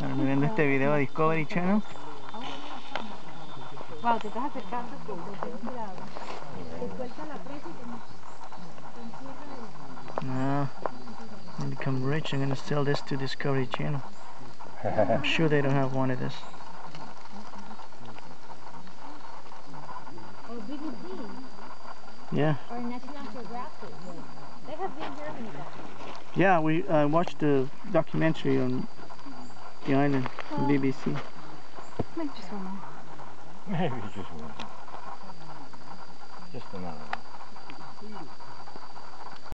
viendo este video de Discovery Channel. Wow, te estás acercando. Ten cuidado. Te suelta la presa y te No. When I become rich, I'm gonna sell this to Discovery Channel. I'm sure they don't have one of this. Or BBC. Yeah. Or National Geographic. They have been Germany guys. Yeah, we uh, watched the documentary on the island on BBC. Maybe just one more. Maybe just one. Just another one.